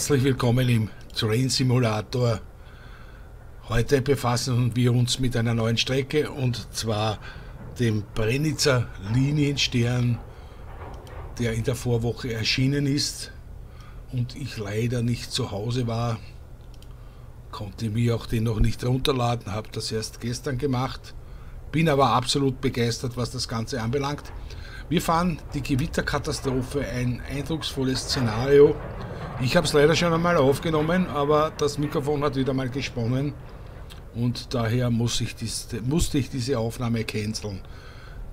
Herzlich willkommen im Train Simulator. Heute befassen wir uns mit einer neuen Strecke und zwar dem Brenitzer Linienstern, der in der Vorwoche erschienen ist und ich leider nicht zu Hause war. Konnte mir auch den noch nicht runterladen, habe das erst gestern gemacht. Bin aber absolut begeistert, was das Ganze anbelangt. Wir fahren die Gewitterkatastrophe, ein eindrucksvolles Szenario. Ich habe es leider schon einmal aufgenommen, aber das Mikrofon hat wieder mal gesponnen und daher muss ich dies, musste ich diese Aufnahme canceln.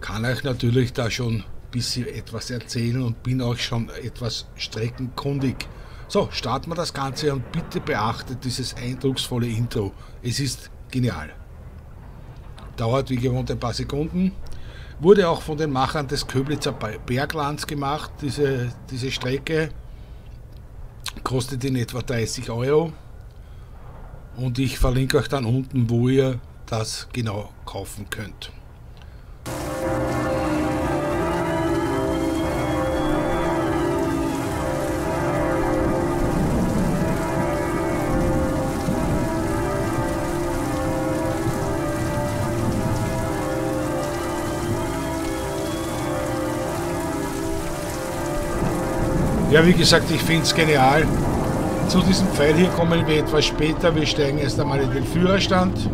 Kann euch natürlich da schon ein bisschen etwas erzählen und bin auch schon etwas streckenkundig. So, starten wir das Ganze und bitte beachtet dieses eindrucksvolle Intro. Es ist genial. Dauert wie gewohnt ein paar Sekunden. Wurde auch von den Machern des Köblitzer Berglands gemacht, diese, diese Strecke. Kostet in etwa 30 Euro. Und ich verlinke euch dann unten, wo ihr das genau kaufen könnt. Ja, wie gesagt, ich finde es genial. Zu diesem Pfeil hier kommen wir etwas später. Wir steigen erst einmal in den Führerstand.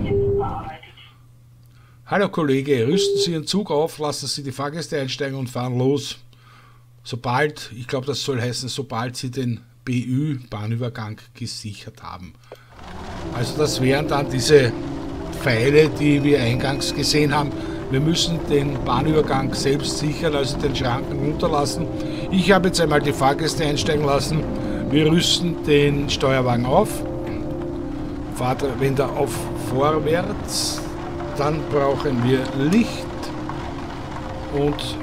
Hallo Kollege, rüsten Sie Ihren Zug auf, lassen Sie die Fahrgäste einsteigen und fahren los. Sobald, ich glaube das soll heißen, sobald Sie den BÜ-Bahnübergang gesichert haben. Also das wären dann diese Pfeile, die wir eingangs gesehen haben. Wir müssen den Bahnübergang selbst sichern, also den Schranken runterlassen. Ich habe jetzt einmal die Fahrgäste einsteigen lassen. Wir rüsten den Steuerwagen auf. Fahrtwender auf vorwärts. Dann brauchen wir Licht und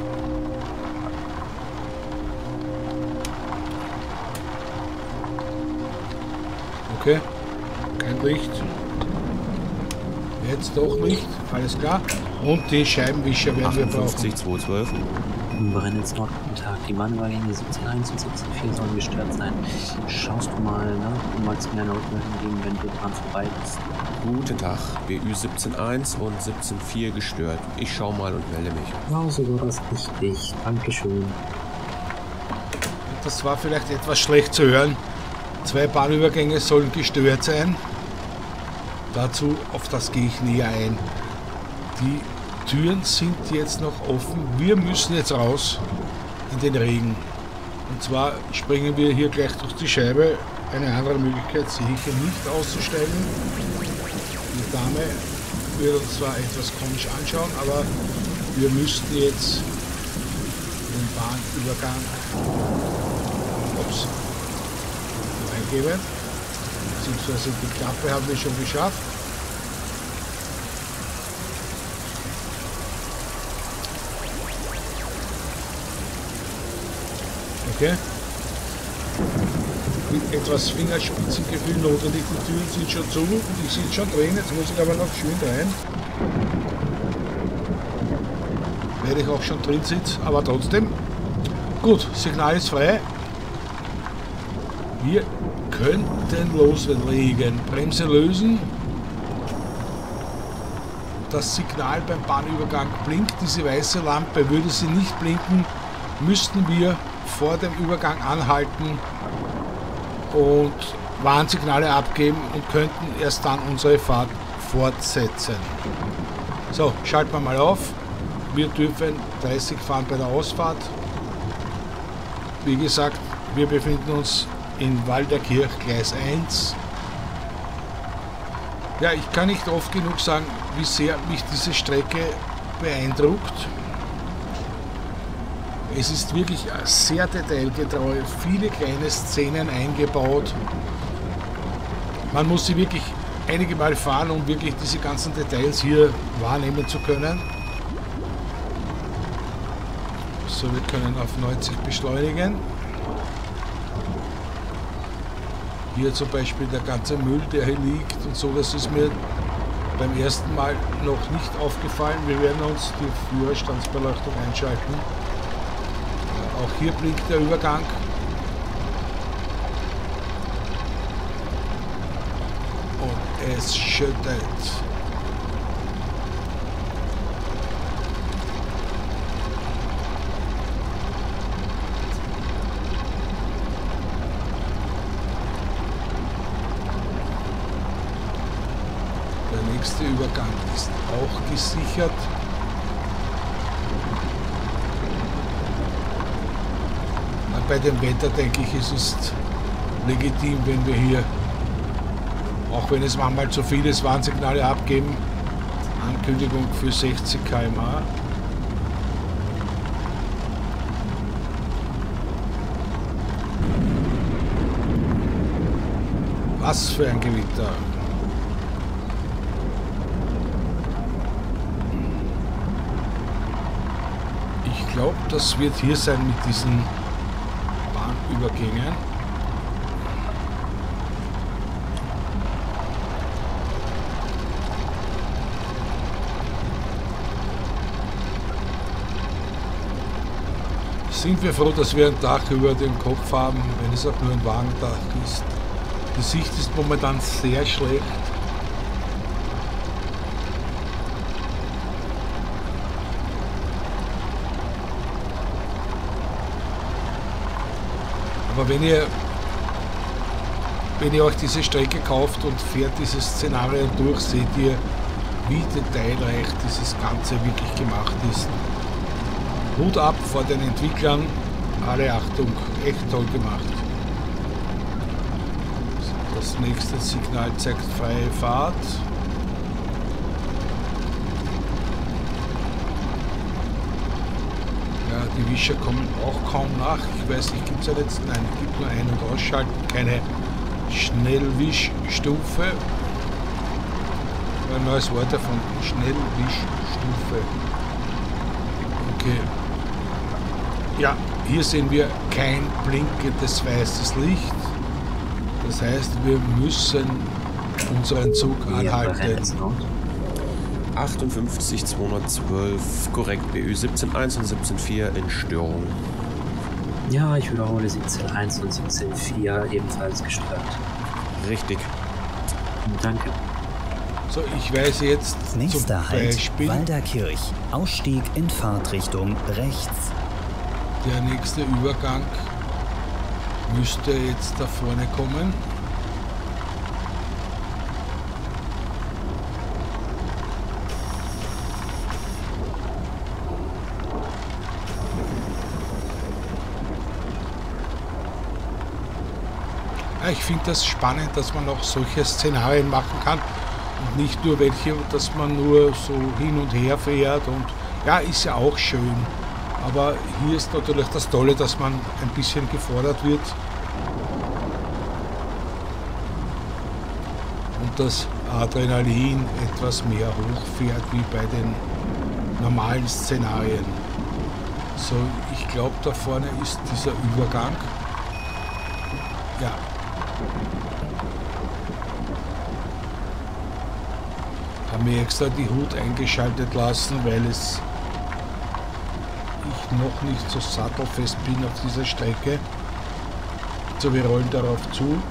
Okay, kein Licht. Jetzt doch Licht, alles klar. Und die Scheibenwischer werden wir brauchen. 212. Brennitz Nord, guten Tag. Die Bahnübergänge 17.1 und 17.4 sollen gestört sein. Schaust du mal, ne? Du magst mir eine Rückmeldung geben, wenn du dran vorbei bist. Guten Tag. BÜ 17.1 und 17.4 gestört. Ich schau mal und melde mich. Ja, so war das richtig. Dankeschön. Das war vielleicht etwas schlecht zu hören. Zwei Bahnübergänge sollen gestört sein. Dazu, auf das gehe ich näher ein. Die Türen sind jetzt noch offen. Wir müssen jetzt raus in den Regen. Und zwar springen wir hier gleich durch die Scheibe. Eine andere Möglichkeit sehe ich hier nicht auszusteigen. Die Dame wird uns zwar etwas komisch anschauen, aber wir müssten jetzt den Bahnübergang ups, eingeben. Beziehungsweise die Klappe haben wir schon geschafft. Okay. Mit etwas Fingerspitzengefühl notwendig. Die Türen sind schon zu und ich sind schon drin. Jetzt muss ich aber noch schön rein. Werde ich auch schon drin sitzen, aber trotzdem. Gut, Signal ist frei. Wir könnten loslegen. Bremse lösen. Das Signal beim Bahnübergang blinkt. Diese weiße Lampe würde sie nicht blinken, müssten wir vor dem Übergang anhalten und Warnsignale abgeben und könnten erst dann unsere Fahrt fortsetzen. So, schalten wir mal auf. Wir dürfen 30 fahren bei der Ausfahrt. Wie gesagt, wir befinden uns in Walderkirch, Gleis 1. Ja, ich kann nicht oft genug sagen, wie sehr mich diese Strecke beeindruckt. Es ist wirklich sehr detailgetreu, viele kleine Szenen eingebaut. Man muss sie wirklich einige Mal fahren, um wirklich diese ganzen Details hier wahrnehmen zu können. So, wir können auf 90 beschleunigen. Hier zum Beispiel der ganze Müll, der hier liegt und so, das ist mir beim ersten Mal noch nicht aufgefallen. Wir werden uns die Führerstandsbeleuchtung einschalten. Äh, auch hier blinkt der Übergang. Und es schüttet. Auch gesichert. bei dem Wetter denke ich, ist es legitim, wenn wir hier, auch wenn es manchmal zu viele Warnsignale abgeben, Ankündigung für 60 km/h. Was für ein Gewitter. Ich glaube, das wird hier sein mit diesen Bahnübergängen. Sind wir froh, dass wir ein Dach über dem Kopf haben, wenn es auch nur ein Wagendach ist. Die Sicht ist momentan sehr schlecht. Aber wenn ihr, wenn ihr euch diese Strecke kauft und fährt dieses Szenario durch, seht ihr, wie detailreich dieses Ganze wirklich gemacht ist. Hut ab vor den Entwicklern, alle Achtung, echt toll gemacht. Das nächste Signal zeigt freie Fahrt. Die Wischer kommen auch kaum nach. Ich weiß nicht, gibt es ja jetzt? Nein, es gibt nur Ein- und Ausschalten, keine Schnellwischstufe. Ein neues Wort davon, Schnellwischstufe. Okay. Ja, hier sehen wir kein blinkendes weißes Licht. Das heißt, wir müssen unseren Zug anhalten. 58 212, korrekt, BÜ 17.1 und 17.4 in Störung. Ja, ich wiederhole 17.1 und 17.4 ebenfalls gestört. Richtig. Danke. So, ich weiß jetzt Nächster zum Halt, Beispiel, Walderkirch. Ausstieg in Fahrtrichtung rechts. der nächste Übergang müsste jetzt da vorne kommen. Ich finde das spannend, dass man auch solche Szenarien machen kann und nicht nur welche, dass man nur so hin und her fährt und ja, ist ja auch schön. Aber hier ist natürlich das Tolle, dass man ein bisschen gefordert wird und das Adrenalin etwas mehr hochfährt wie bei den normalen Szenarien. So, ich glaube, da vorne ist dieser Übergang. Ja. Haben mir extra die Hut eingeschaltet lassen, weil es ich noch nicht so sattelfest bin auf dieser Strecke. So, wir rollen darauf zu.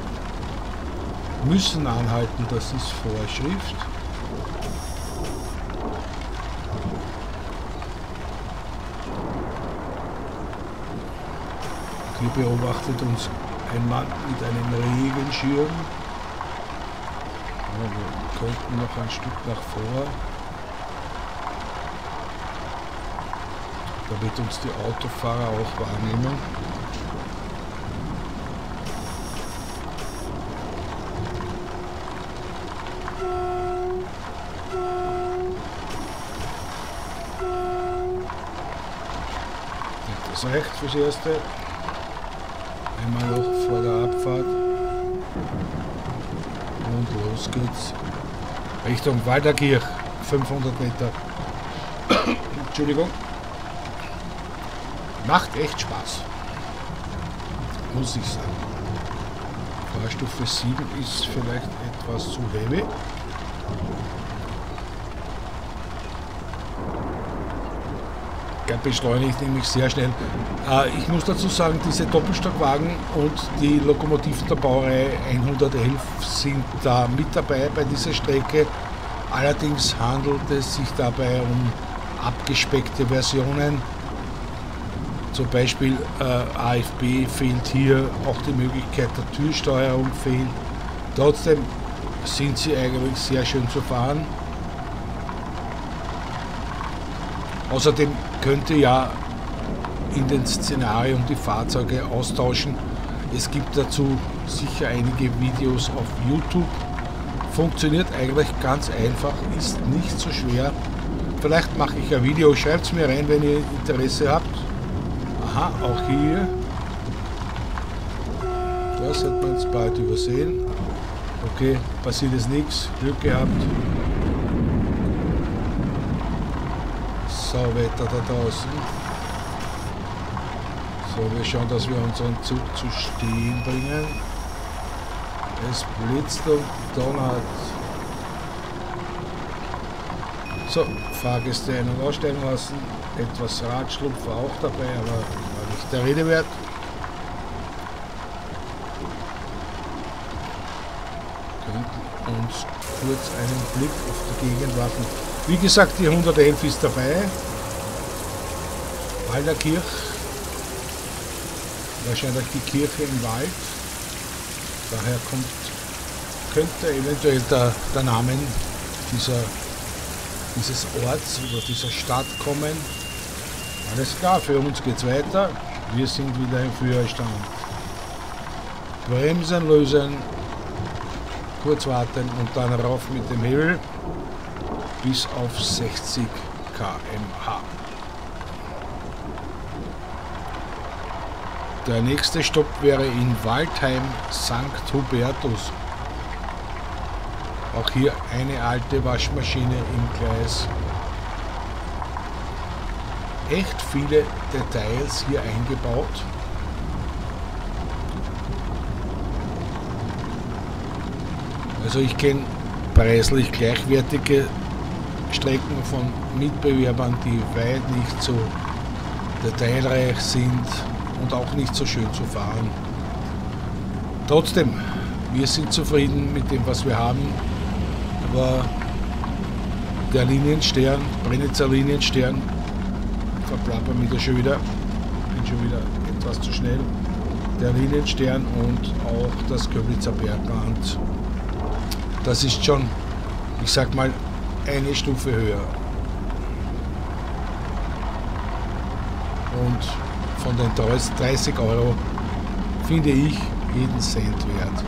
Müssen anhalten, das ist Vorschrift. Hier beobachtet uns ein Mann mit einem Regenschirm. Wir könnten noch ein Stück nach vor. Damit uns die Autofahrer auch wahrnehmen. Das reicht fürs Erste. Einmal noch vor der Abfahrt. Los geht's. Richtung Walderkirch. 500 Meter. Entschuldigung. Macht echt Spaß. Muss ich sagen. Fahrstufe 7 ist vielleicht etwas zu heavy. Beschleunigt nämlich sehr schnell. Äh, ich muss dazu sagen, diese Doppelstockwagen und die Lokomotiven der Baureihe 111 sind da mit dabei bei dieser Strecke. Allerdings handelt es sich dabei um abgespeckte Versionen. Zum Beispiel äh, AFB fehlt hier, auch die Möglichkeit der Türsteuerung fehlt. Trotzdem sind sie eigentlich sehr schön zu fahren. Außerdem könnte ja in den Szenarien die Fahrzeuge austauschen. Es gibt dazu sicher einige Videos auf YouTube. Funktioniert eigentlich ganz einfach, ist nicht so schwer. Vielleicht mache ich ein Video, schreibt es mir rein, wenn ihr Interesse habt. Aha, auch hier. Das hat man jetzt bald übersehen. Okay, passiert ist nichts. Glück gehabt. So, Wetter da draußen. So, wir schauen, dass wir unseren Zug zu stehen bringen. Es blitzt und donnert. So, Fahrgäste ein- und aussteigen lassen. Etwas Radschlupf war auch dabei, aber war nicht der Rede wert. Könnten uns kurz einen Blick auf die Gegend werfen. Wie gesagt, die 111 ist dabei. Walderkirch. Wahrscheinlich die Kirche im Wald. Daher kommt, könnte eventuell der, der Name dieser, dieses Orts oder dieser Stadt kommen. Alles klar, für uns geht's weiter. Wir sind wieder im Führerstand. Bremsen lösen, kurz warten und dann rauf mit dem Hebel bis auf 60 km/h. Der nächste Stopp wäre in Waldheim St. Hubertus. Auch hier eine alte Waschmaschine im Gleis. Echt viele Details hier eingebaut. Also ich kenne preislich gleichwertige Strecken von Mitbewerbern, die weit nicht so detailreich sind und auch nicht so schön zu fahren. Trotzdem, wir sind zufrieden mit dem, was wir haben, aber der Linienstern, Brenitzer Linienstern, verplapper mich da schon wieder, bin schon wieder etwas zu schnell. Der Linienstern und auch das Köblitzer Bergband, das ist schon, ich sag mal, eine Stufe höher. Und von den 30 Euro finde ich jeden Cent wert.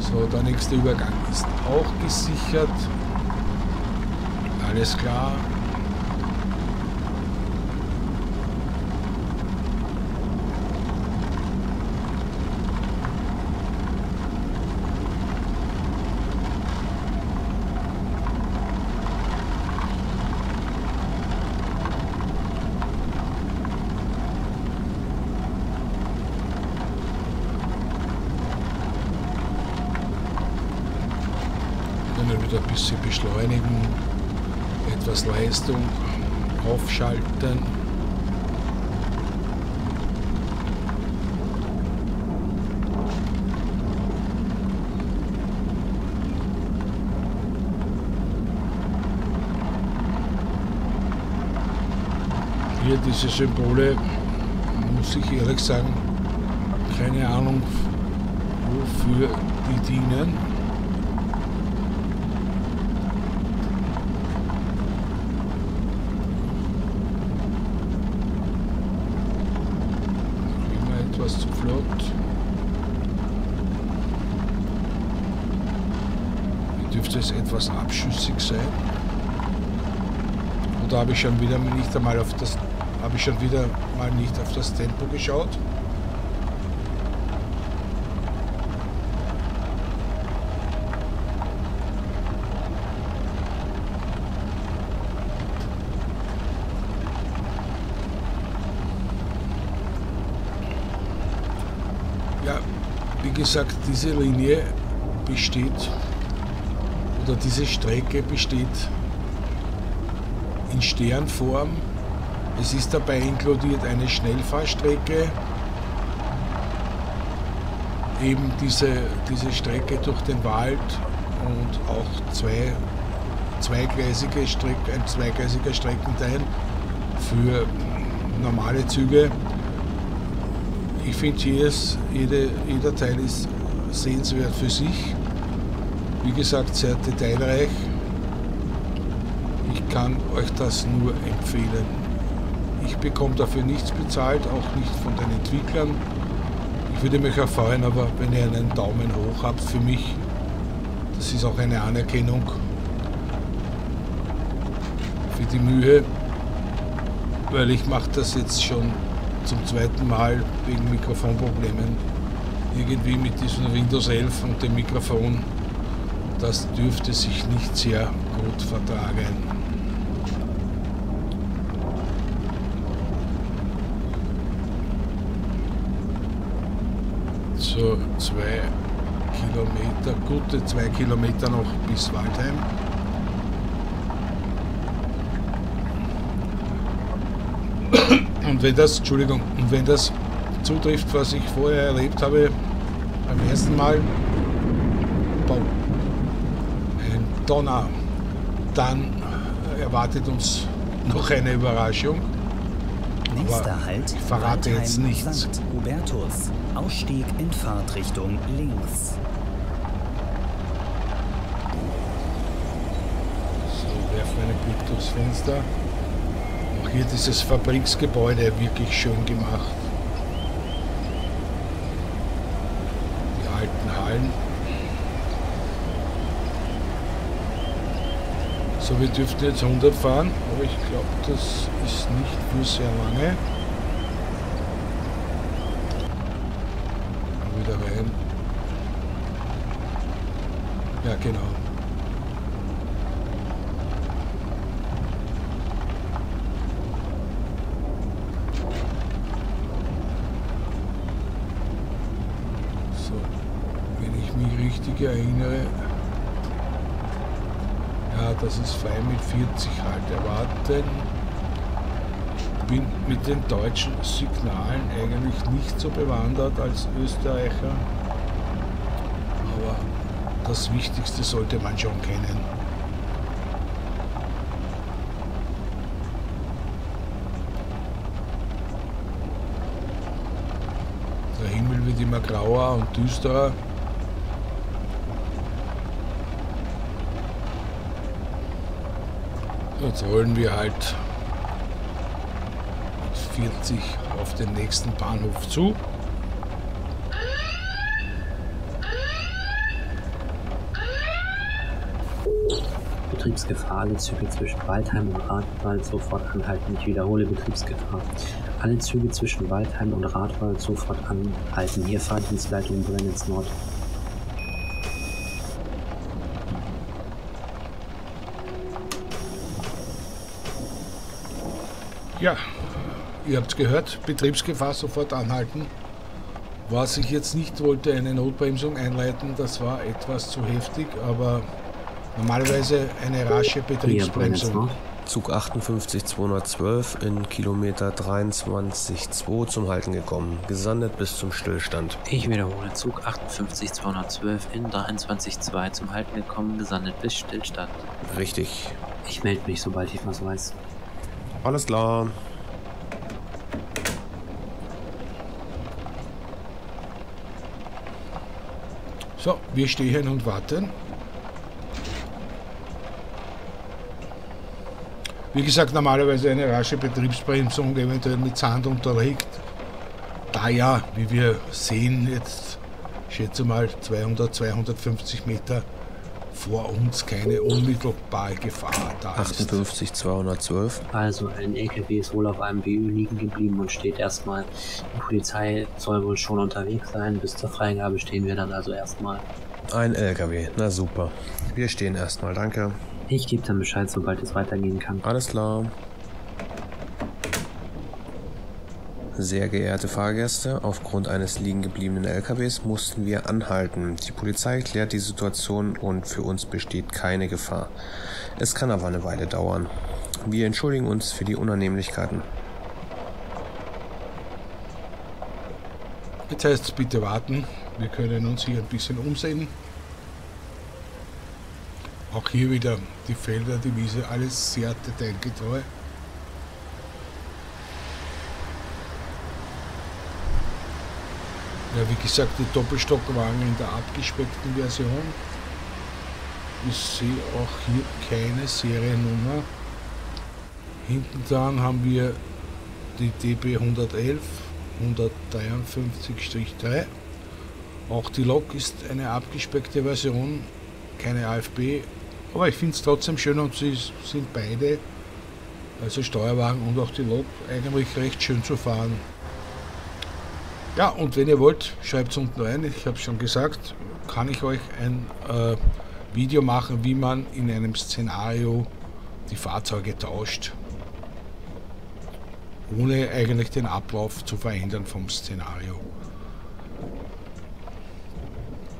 So, der nächste Übergang ist auch gesichert. Alles klar. Können wieder ein bisschen beschleunigen, etwas Leistung aufschalten. Hier diese Symbole, muss ich ehrlich sagen, keine Ahnung, wofür die dienen. Immer etwas zu flott. Hier dürfte es etwas abschüssig sein. Oder habe schon wieder nicht einmal auf das habe ich schon wieder mal nicht auf das Tempo geschaut. Ja, wie gesagt, diese Linie besteht oder diese Strecke besteht in Sternform Es ist dabei inkludiert eine Schnellfahrstrecke, eben diese, diese Strecke durch den Wald und auch zwei zweigleisige Streck, ein zweigleisiger Streckenteil für normale Züge. Ich finde, jede, jeder Teil ist sehenswert für sich. Wie gesagt, sehr detailreich. Ich kann euch das nur empfehlen. Ich bekomme dafür nichts bezahlt, auch nicht von den Entwicklern. Ich würde mich auch freuen, aber wenn ihr einen Daumen hoch habt für mich, das ist auch eine Anerkennung für die Mühe, weil ich mache das jetzt schon zum zweiten Mal wegen Mikrofonproblemen. Irgendwie mit diesem Windows 11 und dem Mikrofon, das dürfte sich nicht sehr gut vertragen. So zwei Kilometer, gute zwei Kilometer noch bis Waldheim. Und wenn das, Entschuldigung, und wenn das zutrifft, was ich vorher erlebt habe, beim ersten Mal, ein Donner, dann erwartet uns noch eine Überraschung. Nächster Halt, ich verrate jetzt nichts. St. Hubertus. Ausstieg in Fahrtrichtung links. So, werfen wir einen Blick durchs Fenster. Auch hier dieses Fabriksgebäude wirklich schön gemacht. Die alten Hallen. So, wir dürften jetzt 100 fahren, aber ich glaube, das ist nicht für sehr lange. Wieder rein. Ja, genau. So, wenn ich mich richtig erinnere, ja, das ist frei mit 40 halt erwarten. Bin mit den deutschen Signalen eigentlich nicht so bewandert als Österreicher. Aber das Wichtigste sollte man schon kennen. Der Himmel wird immer grauer und düsterer. Jetzt rollen wir halt 40 auf den nächsten Bahnhof zu. Betriebsgefahr. Alle Züge zwischen Waldheim und Radwald sofort anhalten. Ich wiederhole Betriebsgefahr. Alle Züge zwischen Waldheim und Radwald sofort anhalten. Hier Fahrdienstleitung Brennitz Nord. Ja, ihr habt gehört, Betriebsgefahr sofort anhalten. Was ich jetzt nicht wollte, eine Notbremsung einleiten, das war etwas zu heftig, aber normalerweise eine rasche Betriebsbremsung. Zug 58212 in Kilometer 23,2 zum Halten gekommen. Gesandet bis zum Stillstand. Ich wiederhole Zug 58212 in 23.2 zum Halten gekommen, gesandet bis Stillstand. Richtig. Ich melde mich, sobald ich was weiß. Alles klar. So, wir stehen und warten. Wie gesagt, normalerweise eine rasche Betriebsbremsung, eventuell mit Sand unterlegt. Da ja, wie wir sehen, jetzt schätze mal 200, 250 Meter vor uns keine unmittelbare Gefahr da ist. 58212. Also, ein LKW ist wohl auf einem BÜ liegen geblieben und steht erstmal. Die Polizei soll wohl schon unterwegs sein. Bis zur Freigabe stehen wir dann also erstmal. Ein LKW. Na super. Wir stehen erstmal, danke. Ich gebe dann Bescheid, sobald es weitergehen kann. Alles klar. Sehr geehrte Fahrgäste, aufgrund eines liegen gebliebenen LKWs mussten wir anhalten. Die Polizei klärt die Situation und für uns besteht keine Gefahr. Es kann aber eine Weile dauern. Wir entschuldigen uns für die Unannehmlichkeiten. Jetzt heißt es bitte warten. Wir können uns hier ein bisschen umsehen. Auch hier wieder die Felder, die Wiese, alles sehr detailgetreu. Ja, wie gesagt, die Doppelstockwagen in der abgespeckten Version. Ich sehe auch hier keine Seriennummer. Hinten dran haben wir die DB 111 153-3. Auch die Lok ist eine abgespeckte Version, keine AFB, aber ich finde es trotzdem schön und sie sind beide, also Steuerwagen und auch die Lok, eigentlich recht schön zu fahren. Ja, und wenn ihr wollt, schreibt es unten rein. Ich habe schon gesagt, kann ich euch ein äh, Video machen, wie man in einem Szenario die Fahrzeuge tauscht, ohne eigentlich den Ablauf zu verändern vom Szenario.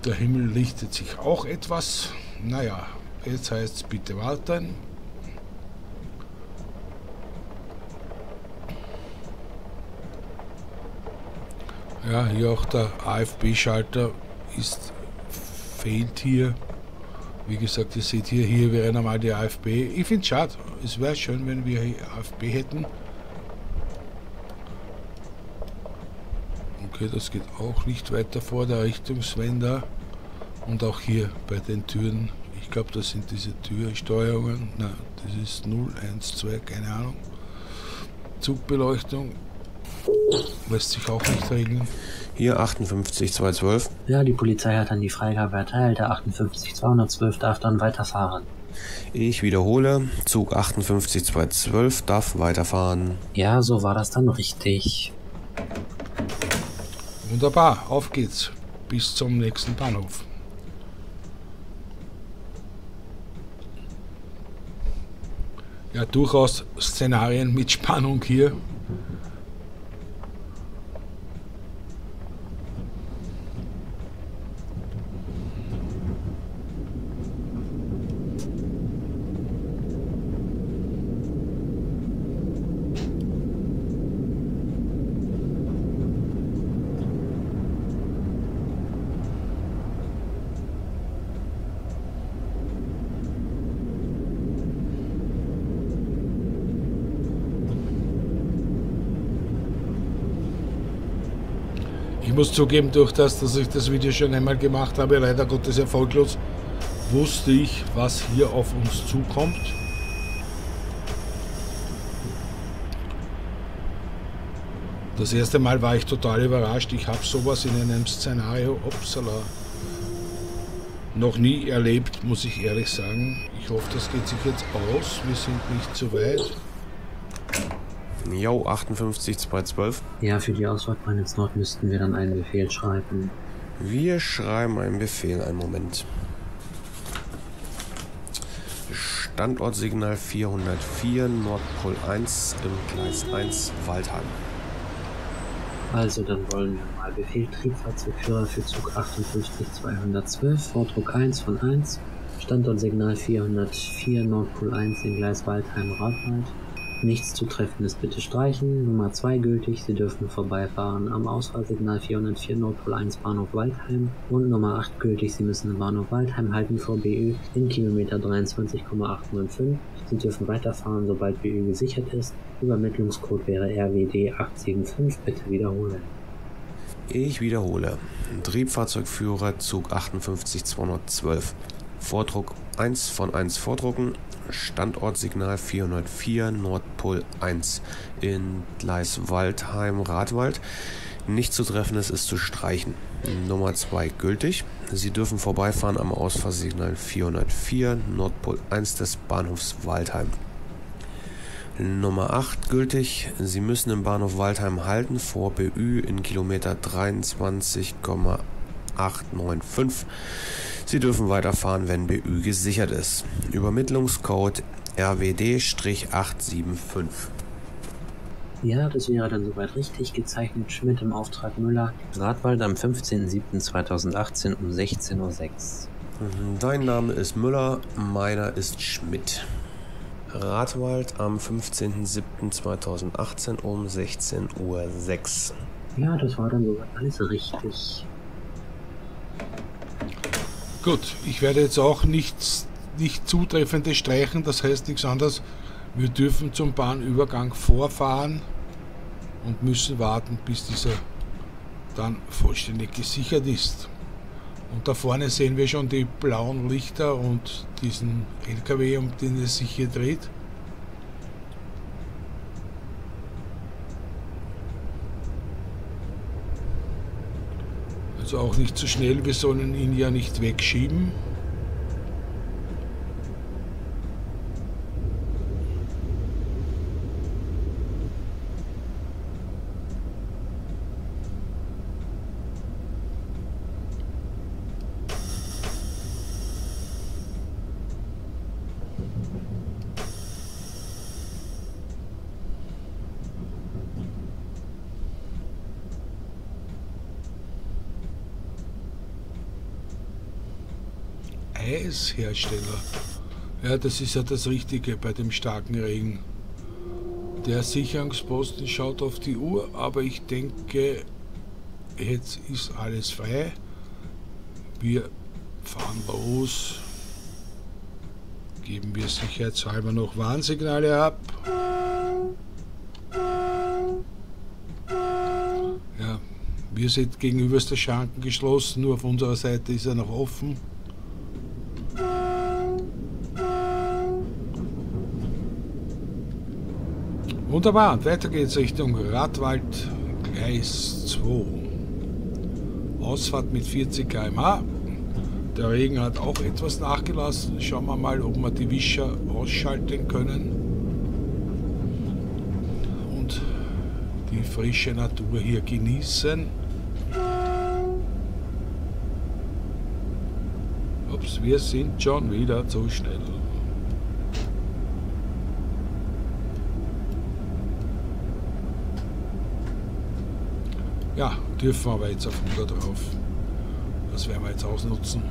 Der Himmel lichtet sich auch etwas. Naja, jetzt heißt es bitte warten. Ja, hier auch der AFB-Schalter ist fehlt hier. Wie gesagt, ihr seht hier, hier wäre normal die AFB. Ich finde es schade. Es wäre schön, wenn wir AFB hätten. Okay, das geht auch nicht weiter vor der Richtungswender. Und auch hier bei den Türen. Ich glaube, das sind diese Türsteuerungen. Na, das ist 0, 1, 2, keine Ahnung. Zugbeleuchtung lässt sich auch nicht regeln. Hier 58212. Ja, die Polizei hat dann die Freigabe erteilt. Der 58212 darf dann weiterfahren. Ich wiederhole, Zug 58212 darf weiterfahren. Ja, so war das dann richtig. Wunderbar, auf geht's. Bis zum nächsten Bahnhof. Ja, durchaus Szenarien mit Spannung hier. Muss zugeben, durch das, dass ich das Video schon einmal gemacht habe, leider Gottes erfolglos, wusste ich, was hier auf uns zukommt. Das erste Mal war ich total überrascht. Ich habe sowas in einem Szenario, upsala, noch nie erlebt, muss ich ehrlich sagen. Ich hoffe, das geht sich jetzt aus. Wir sind nicht zu weit. Jo, 58212. Ja, für die Auswahlbahn ins Nord müssten wir dann einen Befehl schreiben. Wir schreiben einen Befehl, einen Moment. Standortsignal 404, Nordpol 1 im Gleis 1, Waldheim. Also dann wollen wir mal Befehl Triebfahrzeugführer für Zug 58212, Vordruck 1 von 1, Standortsignal 404, Nordpol 1 in Gleis Waldheim, Radwald. Nichts Zutreffendes bitte streichen. Nummer 2 gültig, Sie dürfen vorbeifahren am Ausfallsignal 404 Nordpol 1 Bahnhof Waldheim. Und Nummer 8 gültig, Sie müssen im Bahnhof Waldheim halten vor BÜ in Kilometer 23,895. Sie dürfen weiterfahren, sobald BÜ gesichert ist. Übermittlungscode wäre RWD 875, bitte wiederholen. Ich wiederhole. Triebfahrzeugführer Zug 58212. Vordruck 1 von 1 vordrucken. Standortsignal 404 Nordpol 1 in Gleis Waldheim Radwald. Nicht zu treffendes ist zu streichen. Nummer 2 gültig. Sie dürfen vorbeifahren am Ausfahrsignal 404 Nordpol 1 des Bahnhofs Waldheim. Nummer 8 gültig. Sie müssen im Bahnhof Waldheim halten vor BÜ in Kilometer 23,895. Sie dürfen weiterfahren, wenn BÜ gesichert ist. Übermittlungscode RWD-875. Ja, das wäre dann soweit richtig. Gezeichnet Schmidt im Auftrag Müller. Radwald am 15.07.2018 um 16.06 Uhr. Dein Name ist Müller, meiner ist Schmidt. Radwald am 15.07.2018 um 16.06 Uhr. Ja, das war dann sogar alles richtig. Gut, ich werde jetzt auch nichts nicht zutreffende streichen, das heißt nichts anderes. Wir dürfen zum Bahnübergang vorfahren und müssen warten, bis dieser dann vollständig gesichert ist. Und da vorne sehen wir schon die blauen Lichter und diesen LKW, um den es sich hier dreht. Auch nicht zu schnell, wir sollen ihn ja nicht wegschieben. Eishersteller. Ja, das ist ja das Richtige bei dem starken Regen. Der Sicherungsposten schaut auf die Uhr, aber ich denke, jetzt ist alles frei. Wir fahren los. Geben wir sicherheitshalber noch Warnsignale ab. Ja, wir sind gegenüber der Schanken geschlossen, nur auf unserer Seite ist er noch offen. Wunderbar, und weiter geht's Richtung Radwald, Gleis 2. Ausfahrt mit 40 km/h. Der Regen hat auch etwas nachgelassen. Schauen wir mal, ob wir die Wischer ausschalten können. Und die frische Natur hier genießen. Ups, wir sind schon wieder zu schnell. Ja, dürfen aber jetzt auf 100 drauf. Das werden wir jetzt ausnutzen.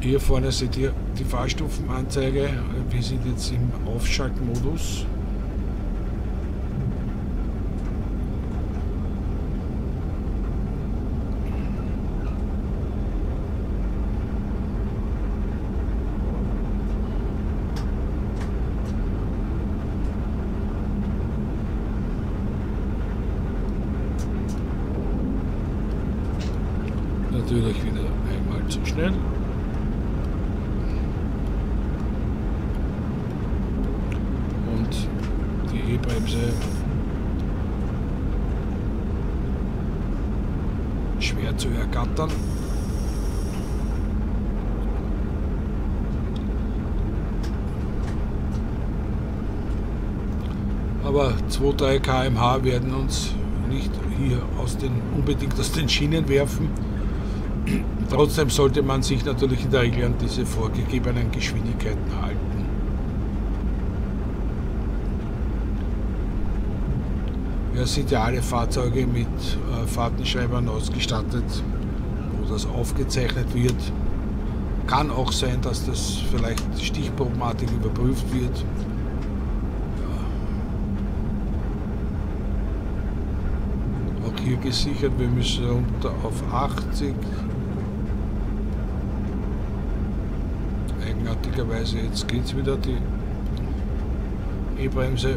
Hier vorne seht ihr die Fahrstufenanzeige. Wir sind jetzt im Aufschaltmodus. natürlich 2, 3 km/h werden uns nicht hier aus den, unbedingt aus den Schienen werfen. Trotzdem sollte man sich natürlich in der Regel an diese vorgegebenen Geschwindigkeiten halten. Wir sind ja alle Fahrzeuge mit äh, Fahrtenschreibern ausgestattet, wo das aufgezeichnet wird. Kann auch sein, dass das vielleicht stichprobenartig überprüft wird. Gesichert, wir müssen runter auf 80. eigenartigerweise, jetzt geht es wieder die E-Bremse.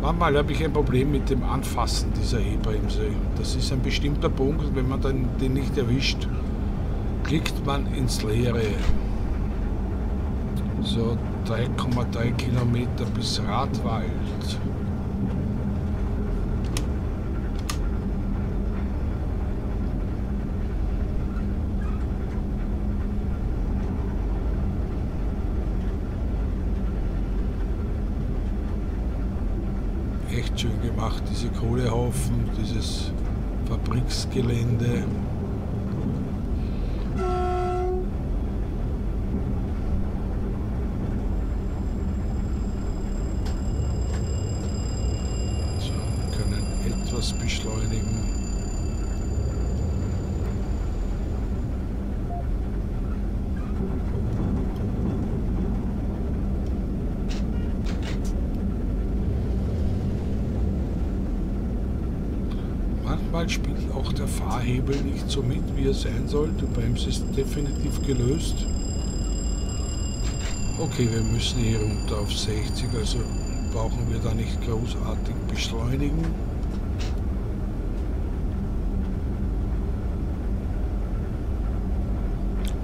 Manchmal habe ich ein Problem mit dem Anfassen dieser E-Bremse. Das ist ein bestimmter Punkt, wenn man dann den nicht erwischt, klickt man ins Leere. So 3,3 Kilometer bis Radwald. echt schön gemacht, diese Kohlehaufen, dieses Fabriksgelände. So, wir können etwas beschleunigen. Manchmal spielt auch der Fahrhebel nicht so mit, wie er sein soll. Die Bremse ist definitiv gelöst. Okay, wir müssen hier runter auf 60, also brauchen wir da nicht großartig beschleunigen.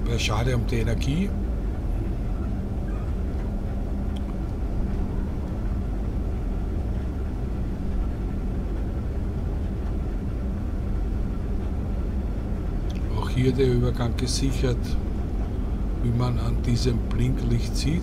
Wäre schade um die Energie. Auch hier der Übergang gesichert, wie man an diesem Blinklicht sieht.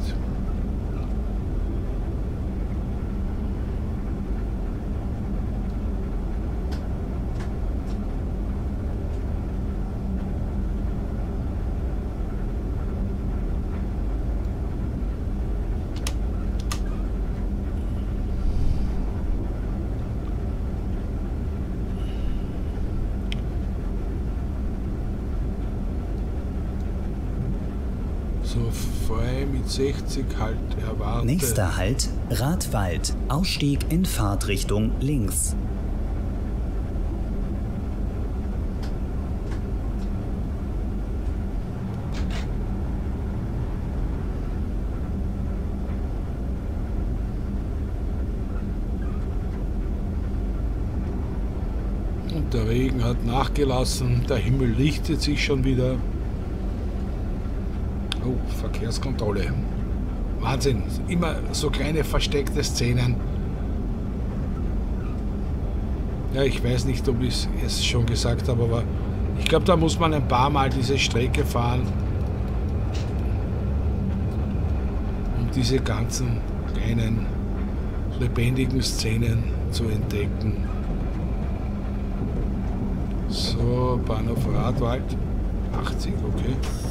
So frei mit 60 halt erwartet. Nächster Halt Radwald. Ausstieg in Fahrtrichtung links. Und der Regen hat nachgelassen, der Himmel lichtet sich schon wieder. Verkehrskontrolle. Wahnsinn, immer so kleine versteckte Szenen. Ja, ich weiß nicht, ob ich es schon gesagt habe, aber ich glaube, da muss man ein paar Mal diese Strecke fahren, um diese ganzen kleinen lebendigen Szenen zu entdecken. So, Bahnhof Radwald. 80, okay.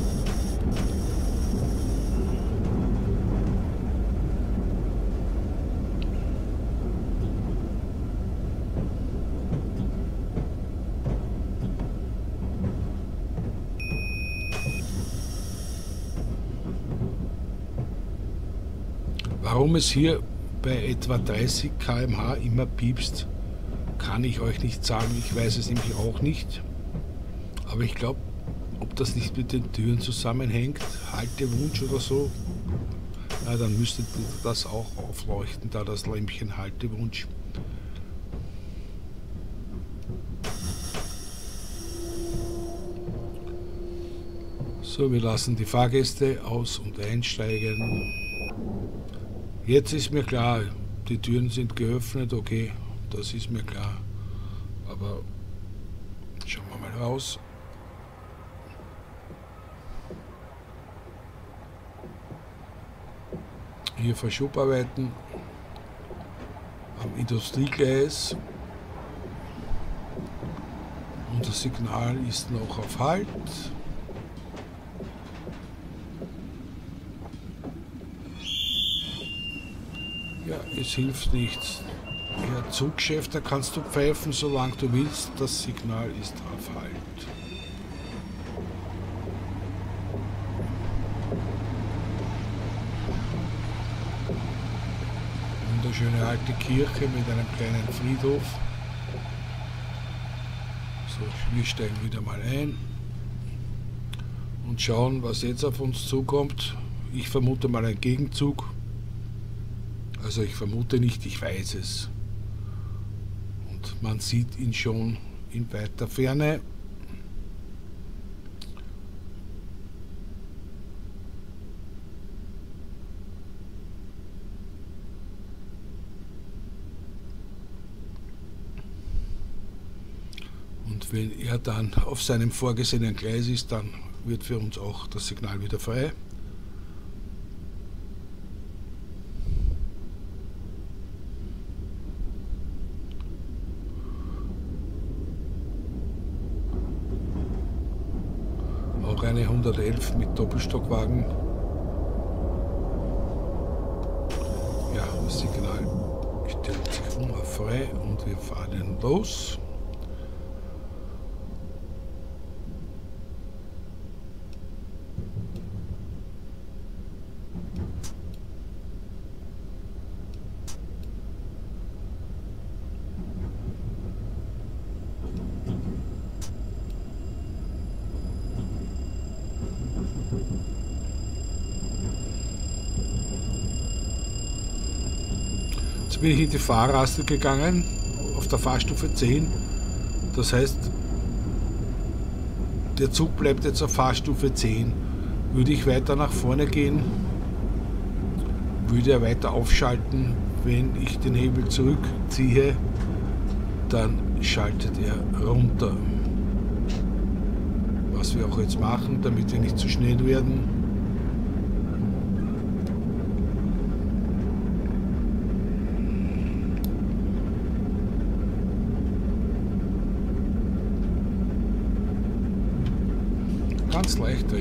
Es hier bei etwa 30 km/h immer piepst, kann ich euch nicht sagen. Ich weiß es nämlich auch nicht. Aber ich glaube, ob das nicht mit den Türen zusammenhängt, Haltewunsch oder so, na, dann müsste das auch aufleuchten, da das Lämpchen Haltewunsch. So, wir lassen die Fahrgäste aus- und einsteigen. Jetzt ist mir klar, die Türen sind geöffnet, okay, das ist mir klar. Aber schauen wir mal raus. Hier Verschubarbeiten am Industriegleis. Und das Signal ist noch auf Halt. Ja, es hilft nichts. Ja, Zugchef, da kannst du pfeifen, solange du willst. Das Signal ist auf Halt. Wunderschöne alte Kirche mit einem kleinen Friedhof. So, wir steigen wieder mal ein und schauen, was jetzt auf uns zukommt. Ich vermute mal ein Gegenzug. Also ich vermute nicht, ich weiß es. Und man sieht ihn schon in weiter Ferne. Und wenn er dann auf seinem vorgesehenen Gleis ist, dann wird für uns auch das Signal wieder frei. Auch eine 111 mit Doppelstockwagen. Ja, das Signal stellt sich um frei und wir fahren los. Bin ich in die Fahrraste gegangen, auf der Fahrstufe 10. Das heißt, der Zug bleibt jetzt auf Fahrstufe 10. Würde ich weiter nach vorne gehen, würde er weiter aufschalten. Wenn ich den Hebel zurückziehe, dann schaltet er runter. Was wir auch jetzt machen, damit wir nicht zu schnell werden.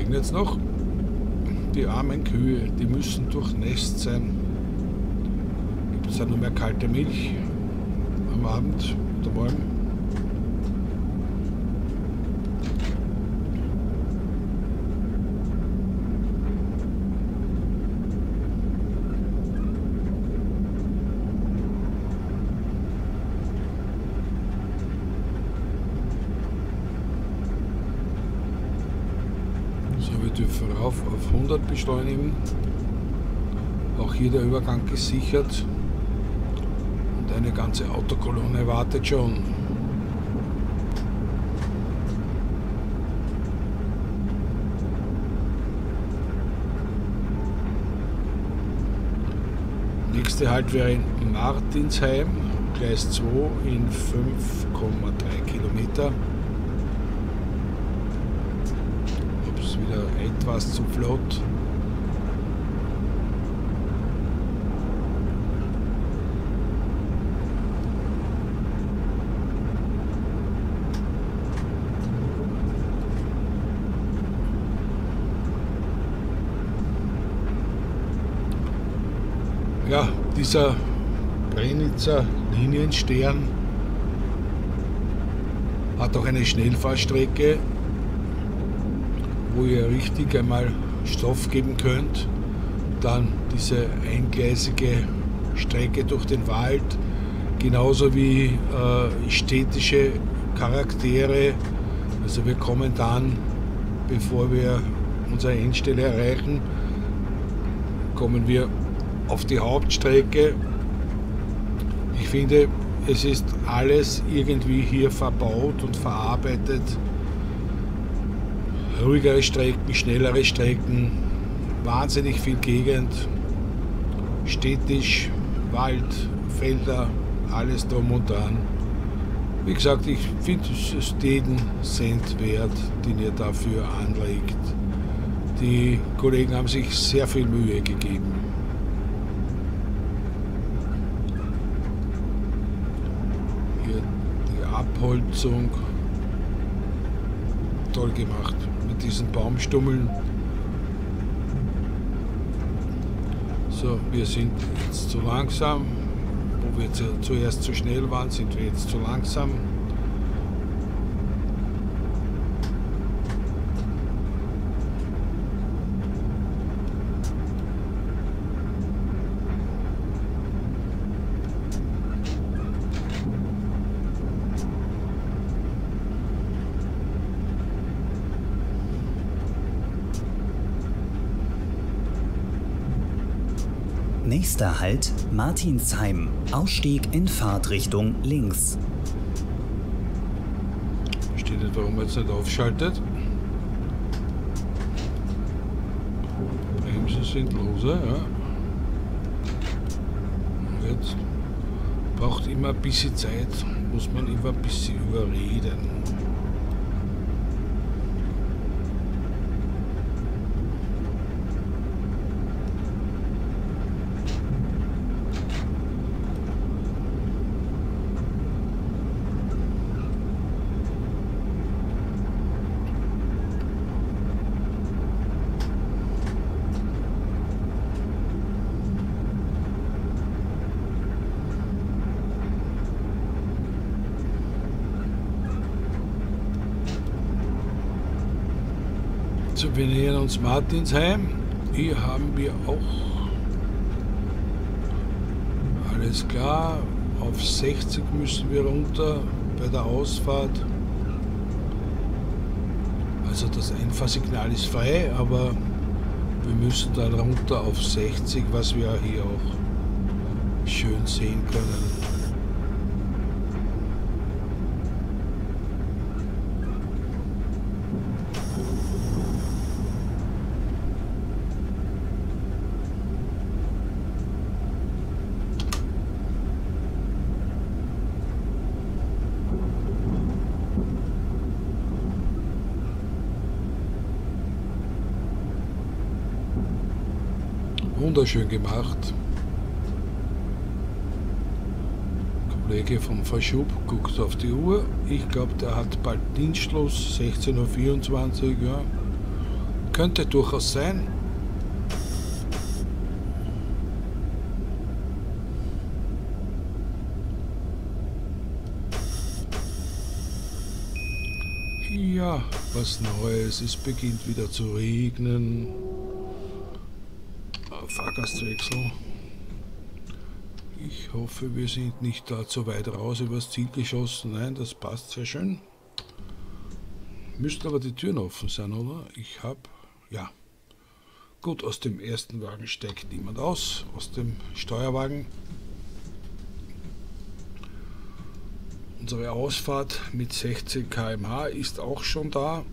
Ganz leicht regnet es noch. Die armen Kühe, die müssen durchnässt sein. Gibt es ja nur mehr kalte Milch am Abend oder morgen. dürfen rauf auf 100 beschleunigen. Auch hier der Übergang gesichert und eine ganze Autokolonne wartet schon. Nächste Halt wäre in Martinsheim, Gleis 2 in 5,3 Kilometer. Etwas zu flott. Ja, dieser Brenitzer Linienstern hat auch eine Schnellfahrstrecke wo ihr richtig einmal Stoff geben könnt. Dann diese eingleisige Strecke durch den Wald, genauso wie äh, städtische Charaktere. Also wir kommen dann, bevor wir unsere Endstelle erreichen, kommen wir auf die Hauptstrecke. Ich finde, es ist alles irgendwie hier verbaut und verarbeitet ruhigere Strecken, schnellere Strecken, wahnsinnig viel Gegend, städtisch, Wald, Felder, alles drum und dran. Wie gesagt, ich finde es jeden Cent wert, den ihr dafür anlegt. Die Kollegen haben sich sehr viel Mühe gegeben. Hier die Abholzung, toll gemacht diesen Baumstummeln. So, wir sind jetzt zu langsam. Wo wir zuerst zu schnell waren, sind wir jetzt zu langsam. Nächster Halt Martinsheim. Ausstieg in Fahrtrichtung links. Steht nicht, warum er jetzt nicht aufschaltet. Bremsen sind lose, ja. Jetzt braucht immer ein bisschen Zeit, muss man immer ein bisschen überreden. Also wir nähern uns Martinsheim. Hier haben wir auch alles klar. Auf 60 müssen wir runter bei der Ausfahrt. Also das Einfahrsignal ist frei, aber wir müssen dann runter auf 60, was wir hier auch schön sehen können. Wunderschön gemacht. Kollege vom Verschub guckt auf die Uhr. Ich glaube, der hat bald Dienstschluss, 16.24 Uhr. Ja. Könnte durchaus sein. Ja, was Neues. Es beginnt wieder zu regnen. Fahrgastwechsel. Ich hoffe, wir sind nicht da zu weit raus übers Ziel geschossen. Nein, das passt sehr schön. Müssten aber die Türen offen sein, oder? Ich habe, ja. Gut, aus dem ersten Wagen steigt niemand aus, aus dem Steuerwagen. Unsere Ausfahrt mit 60 km/h ist auch schon da.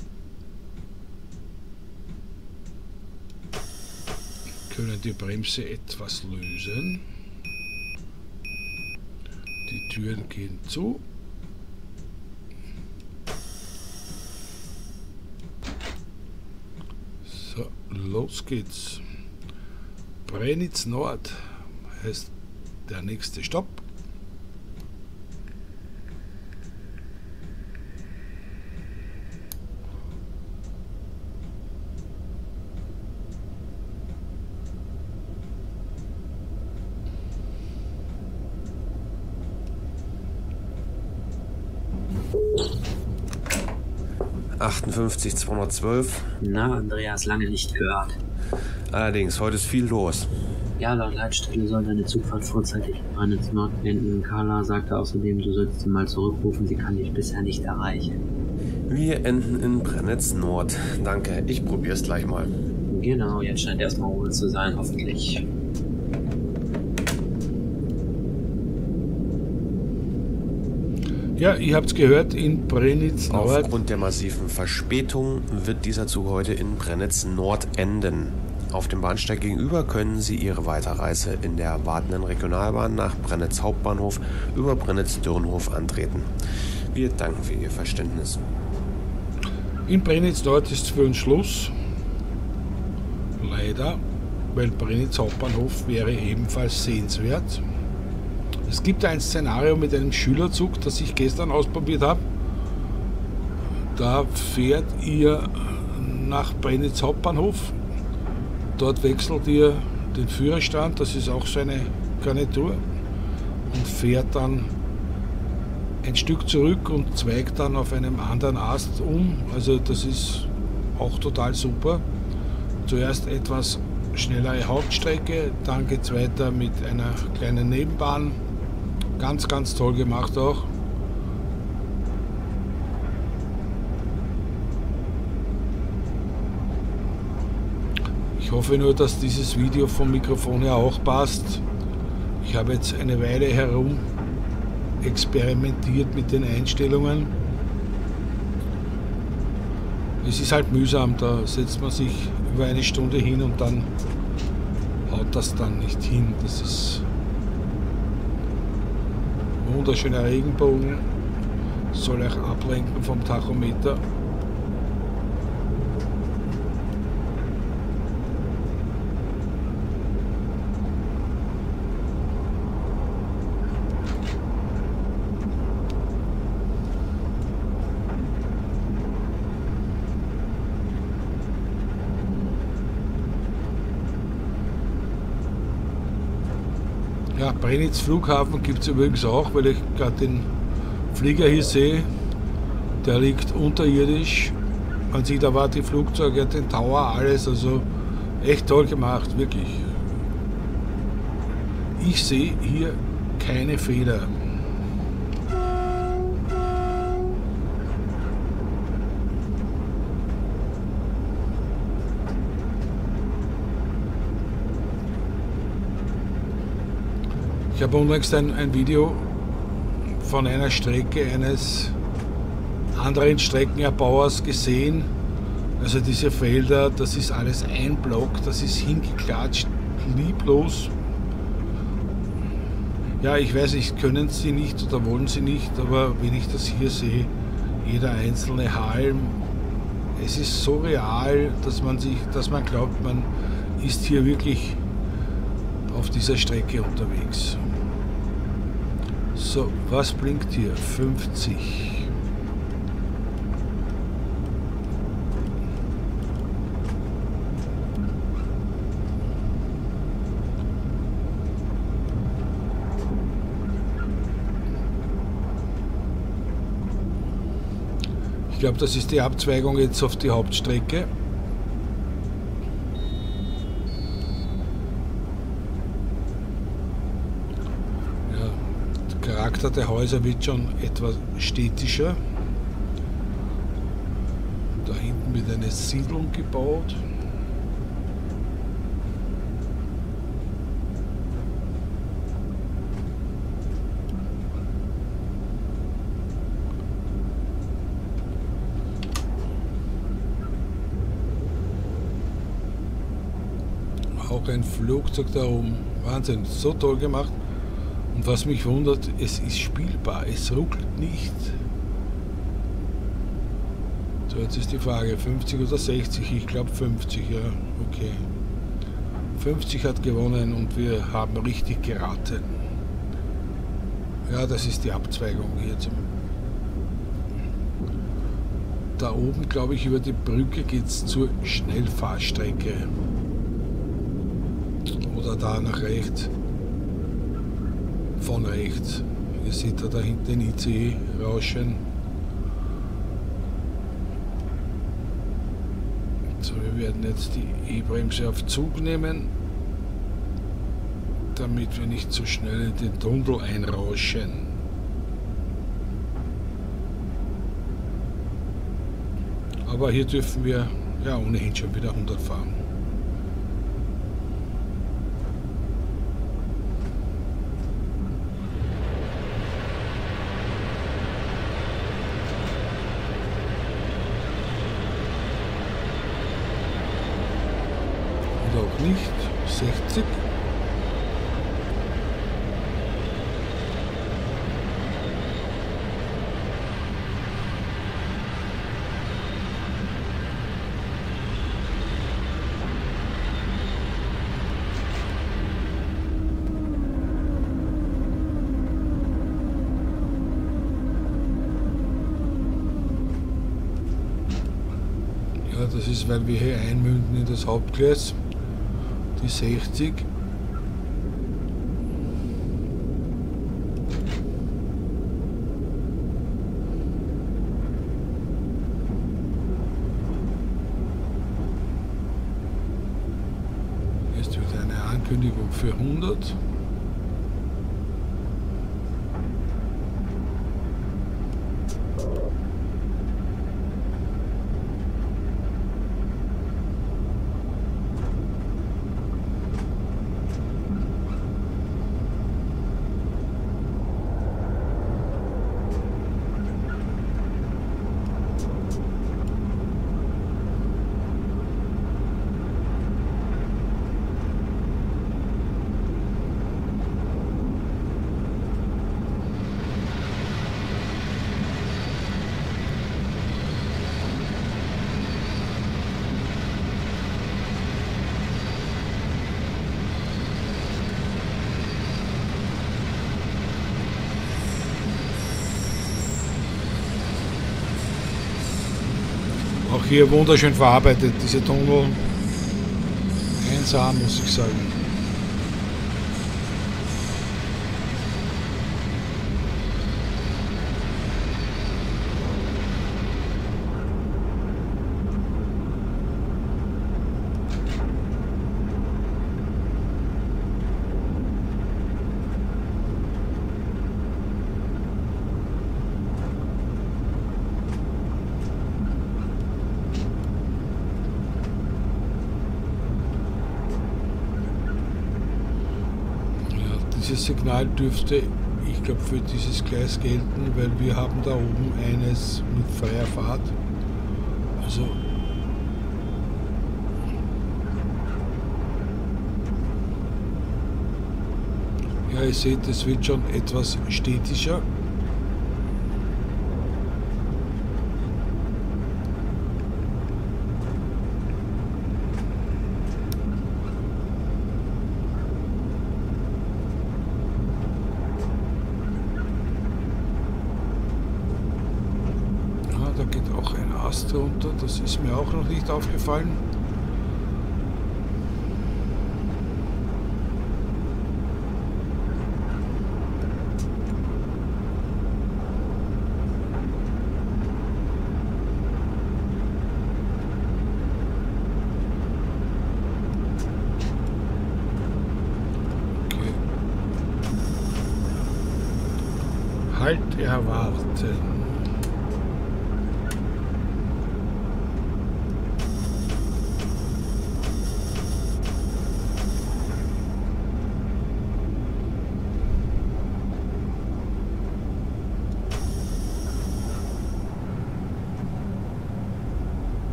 Können die Bremse etwas lösen. Die Türen gehen zu. So, los geht's. Brenitz Nord heißt der nächste Stopp. 58 212. Na, Andreas, lange nicht gehört. Allerdings, heute ist viel los. Ja, laut Leitstelle soll deine Zugfahrt vorzeitig in Branditz Nord enden. Carla sagte außerdem, du sollst sie mal zurückrufen, sie kann dich bisher nicht erreichen. Wir enden in Brennitz Nord. Danke, ich probier's gleich mal. Genau, jetzt scheint erstmal Ruhe zu sein, hoffentlich. Ja, ihr habt es gehört, in Brennitz Nord. Aufgrund der massiven Verspätung wird dieser Zug heute in Brennitz Nord enden. Auf dem Bahnsteig gegenüber können Sie Ihre Weiterreise in der wartenden Regionalbahn nach Brennitz Hauptbahnhof über Brennitz-Dürnhof antreten. Wir danken für Ihr Verständnis. In Brennitz Nord ist für uns Schluss. Leider, weil Brennitz Hauptbahnhof wäre ebenfalls sehenswert. Es gibt ein Szenario mit einem Schülerzug, das ich gestern ausprobiert habe. Da fährt ihr nach Brennitz Hauptbahnhof. Dort wechselt ihr den Führerstand, das ist auch so eine Garnitur, und fährt dann ein Stück zurück und zweigt dann auf einem anderen Ast um. Also das ist auch total super. Zuerst etwas schnellere Hauptstrecke, dann geht es weiter mit einer kleinen Nebenbahn Ganz, ganz toll gemacht auch. Ich hoffe nur, dass dieses Video vom Mikrofon her auch passt. Ich habe jetzt eine Weile herum experimentiert mit den Einstellungen. Es ist halt mühsam, da setzt man sich über eine Stunde hin und dann haut das dann nicht hin. Das ist wunderschöner Regenbogen soll euch ablenken vom Tachometer. Ja, Brenitz Flughafen gibt es übrigens auch, weil ich gerade den Flieger hier sehe. Der liegt unterirdisch. Man sieht aber die Flugzeuge, den Tower, alles. Also echt toll gemacht, wirklich. Ich sehe hier keine Fehler. Ich habe unlängst ein, ein Video von einer Strecke eines anderen Streckenerbauers gesehen. Also diese Felder, das ist alles ein Block, das ist hingeklatscht, lieblos. Ja, ich weiß nicht, können sie nicht oder wollen sie nicht, aber wenn ich das hier sehe, jeder einzelne Halm, es ist so real, dass man sich, dass man glaubt, man ist hier wirklich auf dieser Strecke unterwegs. So, was blinkt hier? 50. Ich glaube, das ist die Abzweigung jetzt auf die Hauptstrecke. Charakter der Häuser wird schon etwas städtischer. Da hinten wird eine Siedlung gebaut. Auch ein Flugzeug da oben. Wahnsinn, so toll gemacht. Und was mich wundert, es ist spielbar, es ruckelt nicht. So, jetzt ist die Frage, 50 oder 60? Ich glaube 50, ja, okay. 50 hat gewonnen und wir haben richtig geraten. Ja, das ist die Abzweigung hier zum. Da oben, glaube ich, über die Brücke geht es zur Schnellfahrstrecke. Oder da nach rechts von rechts. Ihr seht da hinten den ICE rauschen. So, wir werden jetzt die E-Bremse auf Zug nehmen, damit wir nicht zu so schnell in den Tunnel einrauschen. Aber hier dürfen wir ja ohnehin schon wieder 100 fahren. nicht. 60. Ja, das ist, weil wir hier einmünden in das Hauptgleis die 60. Jetzt wird eine Ankündigung für 100. Auch hier wunderschön verarbeitet, diese Tunnel. 1A muss ich sagen. Dieses Signal dürfte, ich glaube, für dieses Gleis gelten, weil wir haben da oben eines mit freier Fahrt. Also Ja, ihr seht, es wird schon etwas städtischer. da geht auch ein Ast runter, das ist mir auch noch nicht aufgefallen. Halt erwarten.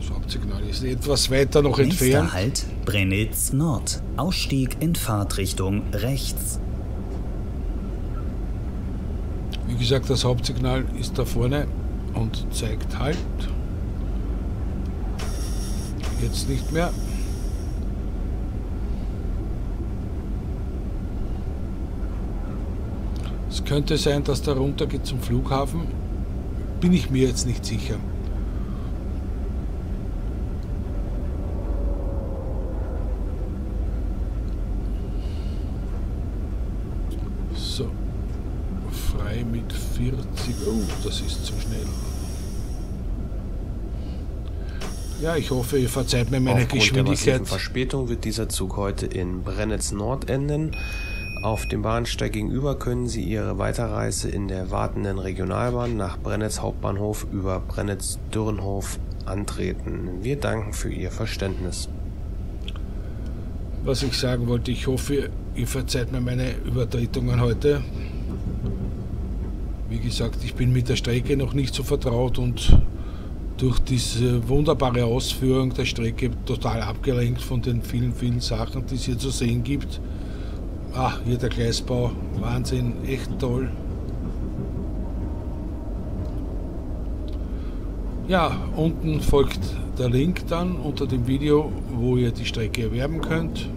Das Hauptsignal ist etwas weiter noch Nächster entfernt. Halt Brennitz Nord. Ausstieg in Fahrtrichtung rechts. Wie gesagt, das Hauptsignal ist da vorne und zeigt Halt. Jetzt nicht mehr. Es könnte sein, dass der runter geht zum Flughafen. Bin ich mir jetzt nicht sicher. So. Frei mit 40. Oh, das ist zu schnell. Ja, ich hoffe, ihr verzeiht mir meine Aufgrund der Geschwindigkeit. Verspätung wird dieser Zug heute in Brennitz Nord enden. Auf dem Bahnsteig gegenüber können Sie Ihre Weiterreise in der wartenden Regionalbahn nach Brennitz Hauptbahnhof über Brennitz Dürrenhof antreten. Wir danken für Ihr Verständnis. Was ich sagen wollte, ich hoffe, ihr verzeiht mir meine Übertretungen heute. Gesagt, ich bin mit der Strecke noch nicht so vertraut und durch diese wunderbare Ausführung der Strecke total abgelenkt von den vielen, vielen Sachen, die es hier zu sehen gibt. Ah, hier der Gleisbau, Wahnsinn, echt toll. Ja, unten folgt der Link dann unter dem Video, wo ihr die Strecke erwerben könnt.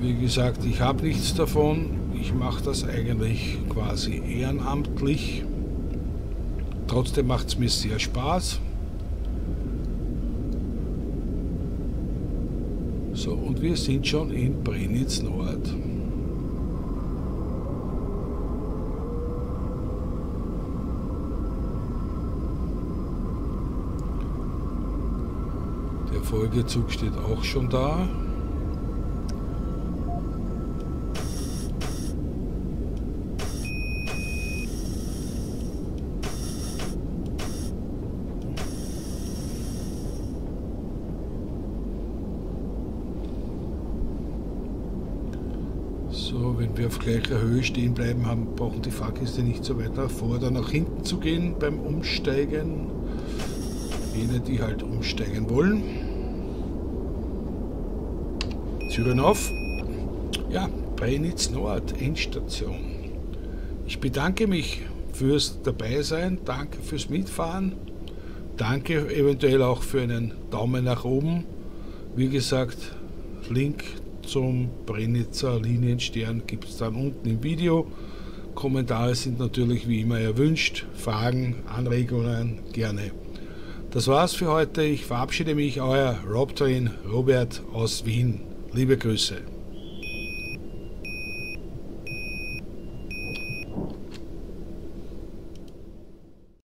Wie gesagt, ich habe nichts davon. Ich mache das eigentlich quasi ehrenamtlich. Trotzdem macht es mir sehr Spaß. So, und wir sind schon in Brenitz Nord. Der Folgezug steht auch schon da. So, wenn wir auf gleicher Höhe stehen bleiben, haben, brauchen die Fahrgäste nicht so weit nach vor oder nach hinten zu gehen beim Umsteigen. Jene, die halt umsteigen wollen. Türen auf. Ja, Brennitz Nord, Endstation. Ich bedanke mich fürs Dabeisein, danke fürs Mitfahren, danke eventuell auch für einen Daumen nach oben. Wie gesagt, Link zum Brennitzer Linienstern gibt es dann unten im Video. Kommentare sind natürlich wie immer erwünscht. Fragen, Anregungen gerne. Das war's für heute. Ich verabschiede mich, euer Rob Train Robert aus Wien. Liebe Grüße.